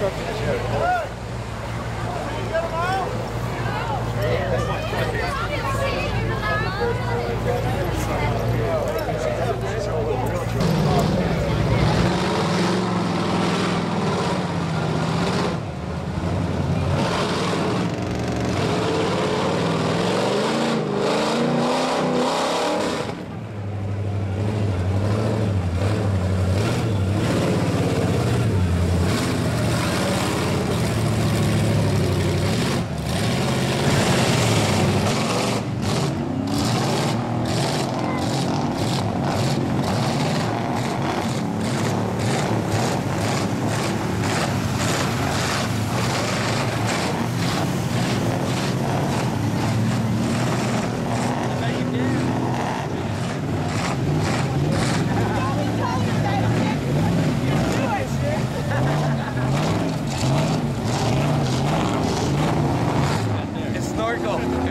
construction. Marco.